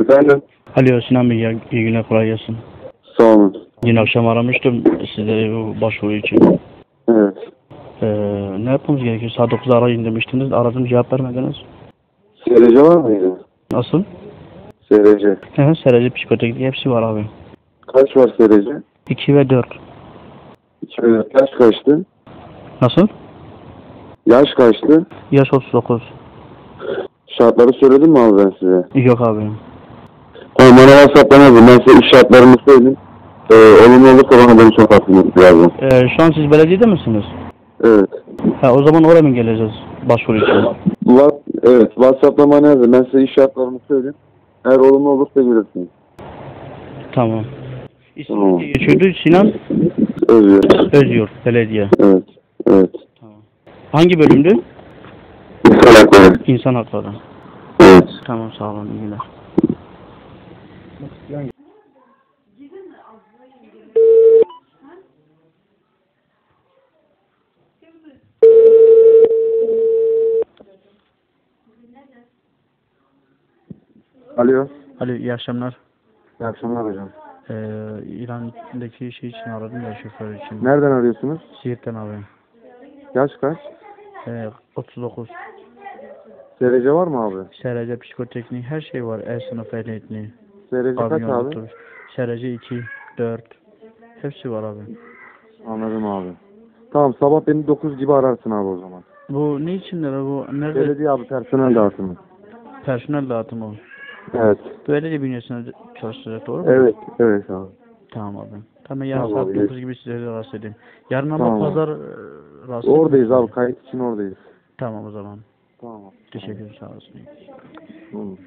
Efendim? Alo Sinan Bey, iyi günler, kolay gelsin. Sağ olun. Dün akşam aramıştım size bu başvuru için. Evet. Ee, ne yapmamız gerekiyor? Saat 9'da arayın demiştiniz, aradım cevap vermediniz. SRC var mıydı? Nasıl? SRC. Hı hı, serece psikoteknik hepsi var abi. Kaç var SRC? 2 ve 4. İki ve dört. Yaş kaçtı? Nasıl? Yaş kaçtı? Yaş 39. Şartları söyledim mi abi ben size? Yok abi. Tamam bana WhatsApp'tan yazın. Ben size iş şartlarını söyleyeyim. Ee, olumlu olursa bana beni çok atmak lazım. Ee, şu an siz belediyede misiniz? Evet. Ha, o zaman oraya mı geleceğiz başvuru için? Evet. WhatsApp'tan bana yazın. Ben size iş şartlarını söyleyeyim. Eğer olumlu olursa gelirsiniz. Tamam. İsmi Tamam. geçiyordu? Sinan Özgür. Özyurt, belediye. Evet. Evet. Tamam. Hangi bölümdü? Hakları. İnsan hakları. Evet. Tamam, sağ olun, iyi günler. Alo. Alo, iyi akşamlar. İyi akşamlar hocam. Ee, İran'daki şey için aradım ya şoför için. Nereden arıyorsunuz? Siirt'ten abi. Yaş kaç? Ee, 39. SRC var mı abi? SRC psikoteknik her şey var. E sınıf ehliyetli. SRC kaç abi? otobüs. SRC 2, 4. Hepsi var abi. Anladım abi. Tamam sabah beni 9 gibi ararsın abi o zaman. Bu ne içindir abi? bu? Nerede? Belediye abi personel dağıtımı. Personel dağıtımı. Evet. Belediye bünyesinde çalıştıracak doğru mu? Evet. Evet abi. Tamam abi. Tamam yarın Tamam saat abi, 9 gibi size rahatsız edeyim. Yarın ama Tamam. pazar e, rahatsız Oradayız abi. Kayıt için oradayız. Tamam o zaman. Tamam. Teşekkür ederim sağ olasın. Hı.